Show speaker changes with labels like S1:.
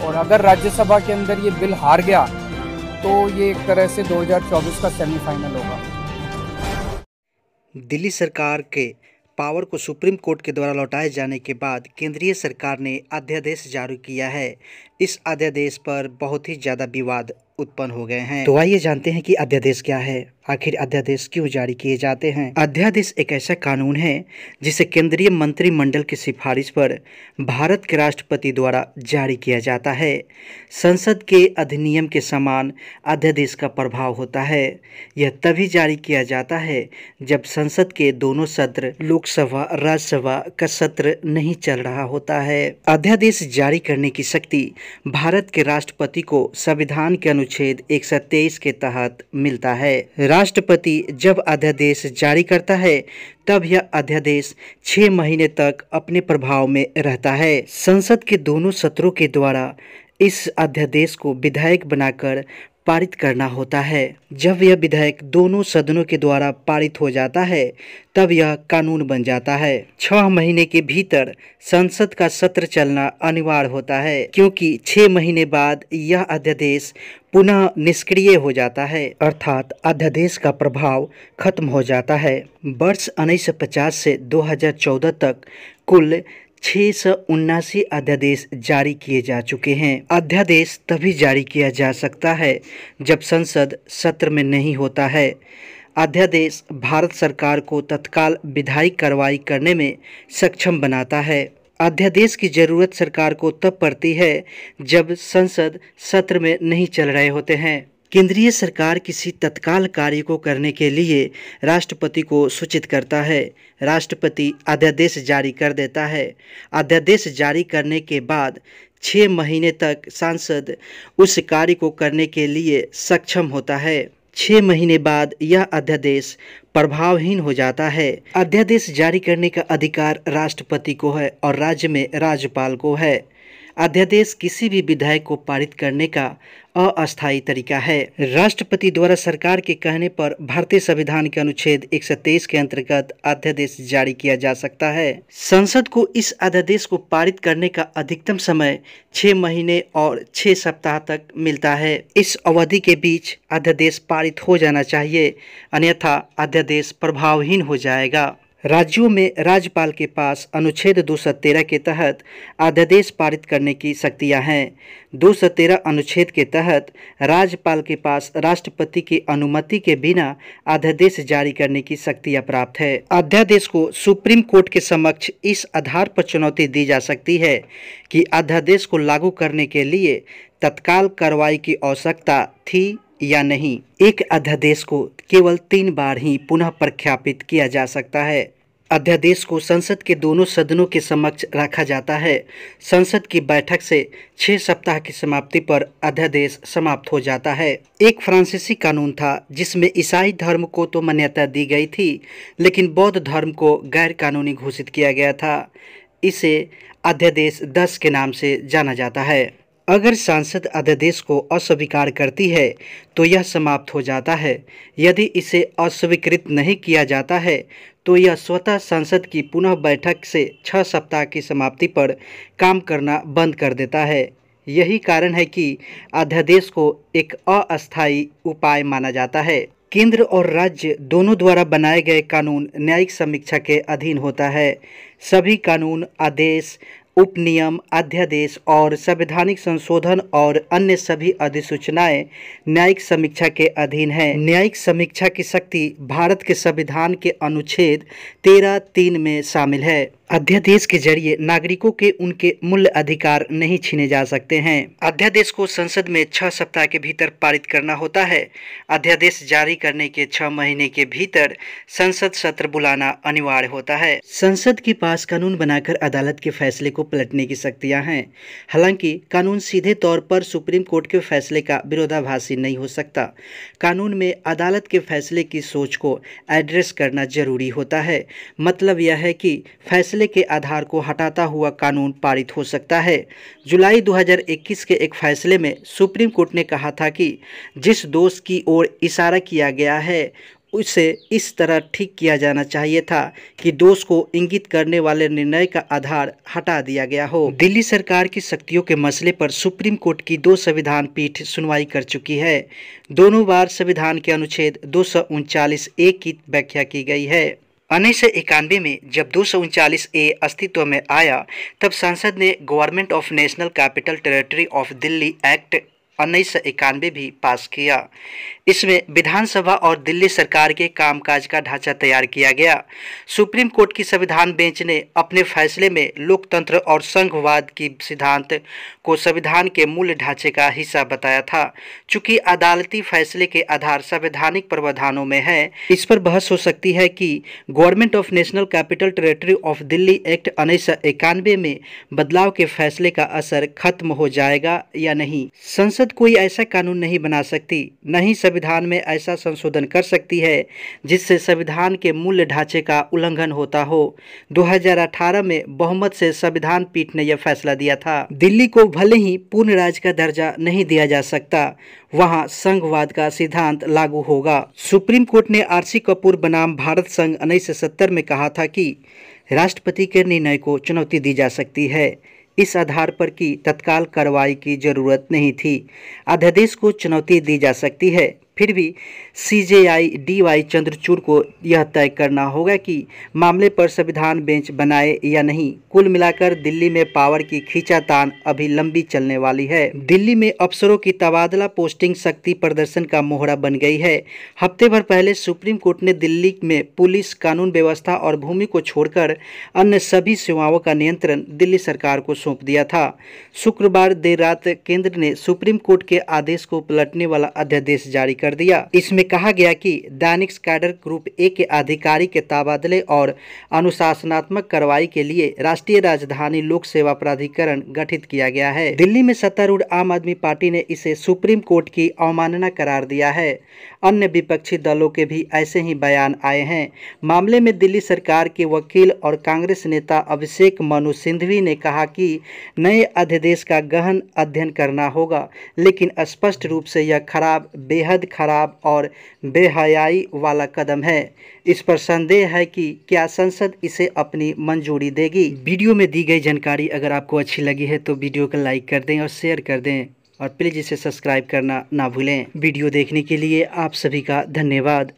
S1: और अगर राज्यसभा के अंदर ये बिल हार गया तो ये एक तरह से 2024 का सेमीफाइनल होगा।
S2: दिल्ली सरकार के पावर को सुप्रीम कोर्ट के द्वारा लौटाए जाने के बाद केंद्रीय सरकार ने अध्यादेश जारी किया है। इस अध्यादेश पर बहुत ही ज़्यादा विवाद उत्पन्न हो गए हैं। तो आइए जानते हैं कि अध्यादेश क्या है। आखिर अध्यादेश क्यों जारी किए जाते हैं? अध्यादेश एक ऐसा कानून है, जिसे केंद्रीय मंत्रिमंडल की सिफारिश पर भारत के राष्ट्रपति द्वारा जारी किया जाता है। संसद के अधिनियम के समान अध्यादेश का प्रभाव होता है। यह तभी जारी किया जाता है, जब संसद के दोनों सत्र लोकसभा, राज्यसभा का सत्र नहीं चल रहा होता है। अध्यादेश जारी करने की शक्ति भारत के राष्ट्रपति को संविधान के अनुच्छेद एक सौ तेईस के तहत मिलता है। राष्ट्रपति जब अध्यादेश जारी करता है, तब यह अध्यादेश छः महीने तक अपने प्रभाव में रहता है। संसद के दोनों सत्रों के द्वारा इस अध्यादेश को विधायक बनाकर पारित करना होता है। जब यह विधेयक दोनों सदनों के द्वारा पारित हो जाता है, तब यह कानून बन जाता है। छह महीने के भीतर संसद का सत्र चलना अनिवार्य होता है, क्योंकि छह महीने बाद यह अध्यादेश पुनः निष्क्रिय हो जाता है, अर्थात अध्यादेश का प्रभाव खत्म हो जाता है। वर्ष उन्नीस से 2014 तक कुल छः सौ उन्नासी अध्यादेश जारी किए जा चुके हैं। अध्यादेश तभी जारी किया जा सकता है जब संसद सत्र में नहीं होता है। अध्यादेश भारत सरकार को तत्काल विधायी कार्रवाई करने में सक्षम बनाता है। अध्यादेश की ज़रूरत सरकार को तब पड़ती है जब संसद सत्र में नहीं चल रहे होते हैं। केंद्रीय सरकार किसी तत्काल कार्य को करने के लिए राष्ट्रपति को सूचित करता है। राष्ट्रपति अध्यादेश जारी कर देता है। अध्यादेश जारी करने के बाद छः महीने तक सांसद उस कार्य को करने के लिए सक्षम होता है। छः महीने बाद यह अध्यादेश प्रभावहीन हो जाता है। अध्यादेश जारी करने का अधिकार राष्ट्रपति को है और राज्य में राज्यपाल को है। अध्यादेश किसी भी विधायक को पारित करने का अस्थायी तरीका है। राष्ट्रपति द्वारा सरकार के कहने पर भारतीय संविधान के अनुच्छेद 123 के अंतर्गत अध्यादेश जारी किया जा सकता है। संसद को इस अध्यादेश को पारित करने का अधिकतम समय छह महीने और छह सप्ताह तक मिलता है। इस अवधि के बीच अध्यादेश पारित हो जाना चाहिए, अन्यथा अध्यादेश प्रभावहीन हो जाएगा। राज्यों में राज्यपाल के पास अनुच्छेद दो सौ तेरह के तहत अध्यादेश पारित करने की शक्तियाँ हैं। दो सौ तेरह अनुच्छेद के तहत राज्यपाल के पास राष्ट्रपति की अनुमति के बिना अध्यादेश जारी करने की शक्तियाँ प्राप्त है। अध्यादेश को सुप्रीम कोर्ट के समक्ष इस आधार पर चुनौती दी जा सकती है कि अध्यादेश को लागू करने के लिए तत्काल कार्रवाई की आवश्यकता थी या नहीं, एक अध्यादेश को केवल तीन बार ही पुनः प्रख्यापित किया जा सकता है। अध्यादेश को संसद के दोनों सदनों के समक्ष रखा जाता है। संसद की बैठक से छह सप्ताह की समाप्ति पर अध्यादेश समाप्त हो जाता है। एक फ्रांसीसी कानून था, जिसमें ईसाई धर्म को तो मान्यता दी गई थी, लेकिन बौद्ध धर्म को गैर कानूनी घोषित किया गया था। इसे अध्यादेश दस के नाम से जाना जाता है। अगर सांसद अध्यादेश को अस्वीकार करती है तो यह समाप्त हो जाता है। यदि इसे अस्वीकृत नहीं किया जाता है तो यह स्वतः संसद की पुनः बैठक से छः सप्ताह की समाप्ति पर काम करना बंद कर देता है। यही कारण है कि अध्यादेश को एक अस्थायी उपाय माना जाता है। केंद्र और राज्य दोनों द्वारा बनाए गए कानून न्यायिक समीक्षा के अधीन होता है। सभी कानून, आदेश उपनियम, अध्यादेश और संवैधानिक संशोधन और अन्य सभी अधिसूचनाएँ न्यायिक समीक्षा के अधीन है। न्यायिक समीक्षा की शक्ति भारत के संविधान के अनुच्छेद तेरह तीन में शामिल है। अध्यादेश के ज़रिए नागरिकों के उनके मूल्य अधिकार नहीं छीने जा सकते हैं। अध्यादेश को संसद में छह सप्ताह के भीतर पारित करना होता है। अध्यादेश जारी करने के छह महीने के भीतर संसद सत्र बुलाना अनिवार्य होता है। संसद के पास कानून बनाकर अदालत के फैसले को पलटने की शक्तियाँ हैं। हालाँकि, कानून सीधे तौर पर सुप्रीम कोर्ट के फैसले का विरोधाभासी नहीं हो सकता। कानून में अदालत के फैसले की सोच को एड्रेस करना ज़रूरी होता है। मतलब यह है कि फैसले फैसले के आधार को हटाता हुआ कानून पारित हो सकता है। जुलाई 2021 के एक फैसले में सुप्रीम कोर्ट ने कहा था कि जिस दोष की ओर इशारा किया गया है, उसे इस तरह ठीक किया जाना चाहिए था कि दोष को इंगित करने वाले निर्णय का आधार हटा दिया गया हो। दिल्ली सरकार की शक्तियों के मसले पर सुप्रीम कोर्ट की दो संविधान पीठ सुनवाई कर चुकी है। दोनों बार संविधान के अनुच्छेद दो ए की व्याख्या की गई है। उन्नीस सौ इक्यानवे में जब दो ए अस्तित्व में आया, तब संसद ने government of national capital territory of Delhi act उन्नीस सौ इक्यानवे भी पास किया। इसमें विधानसभा और दिल्ली सरकार के कामकाज का ढांचा तैयार किया गया। सुप्रीम कोर्ट की संविधान बेंच ने अपने फैसले में लोकतंत्र और संघवाद की सिद्धांत को संविधान के मूल ढांचे का हिस्सा बताया था। चूँकि अदालती फैसले के आधार संवैधानिक प्रावधानों में है, इस पर बहस हो सकती है कि government of national capital territory of Delhi act उन्नीस सौ इक्यानवे में बदलाव के फैसले का असर खत्म हो जाएगा या नहीं। संसद कोई ऐसा कानून नहीं बना सकती, न ही संविधान में ऐसा संशोधन कर सकती है, जिससे संविधान के मूल्य ढांचे का उल्लंघन होता हो। 2018 में बहुमत से संविधान पीठ ने यह फैसला दिया था। दिल्ली को भले ही पूर्ण राज्य का दर्जा नहीं दिया जा सकता, वहाँ संघवाद का सिद्धांत लागू होगा। सुप्रीम कोर्ट ने आरसी कपूर बनाम भारत संघ उन्नीस सौ सत्तर में कहा था कि राष्ट्रपति के निर्णय को चुनौती दी जा सकती है। इस आधार पर कि तत्काल कार्रवाई की ज़रूरत नहीं थी। अध्यादेश को चुनौती दी जा सकती है। फिर भी C J I D Y Chandrachud को यह तय करना होगा कि मामले पर संविधान बेंच बनाए या नहीं। कुल मिलाकर दिल्ली में पावर की खींचातान अभी लंबी चलने वाली है। दिल्ली में अफसरों की तबादला, पोस्टिंग शक्ति प्रदर्शन का मोहरा बन गई है। हफ़्ते भर पहले सुप्रीम कोर्ट ने दिल्ली में पुलिस, कानून व्यवस्था और भूमि को छोड़कर अन्य सभी सेवाओं का नियंत्रण दिल्ली सरकार को सौंप दिया था। शुक्रवार देर रात केंद्र ने सुप्रीम कोर्ट के आदेश को पलटने वाला अध्यादेश जारी कर कर दिया। इसमें कहा गया कि दैनिक कैडर ग्रुप ए के अधिकारी के तबादले और अनुशासनात्मक कार्रवाई के लिए राष्ट्रीय राजधानी लोक सेवा प्राधिकरण गठित किया गया है। दिल्ली में सत्तारूढ़ आम आदमी पार्टी ने इसे सुप्रीम कोर्ट की अवमानना करार दिया है। अन्य विपक्षी दलों के भी ऐसे ही बयान आए हैं। मामले में दिल्ली सरकार के वकील और कांग्रेस नेता अभिषेक मनु सिंधवी ने कहा कि नए अध्यादेश का गहन अध्ययन करना होगा, लेकिन स्पष्ट रूप से यह खराब, बेहद खराब और बेहयाई वाला कदम है। इस पर संदेह है कि क्या संसद इसे अपनी मंजूरी देगी? वीडियो में दी गई जानकारी अगर आपको अच्छी लगी है तो वीडियो को लाइक कर दें और शेयर कर दें। और प्लीज़ इसे सब्सक्राइब करना ना भूलें। वीडियो देखने के लिए आप सभी का धन्यवाद।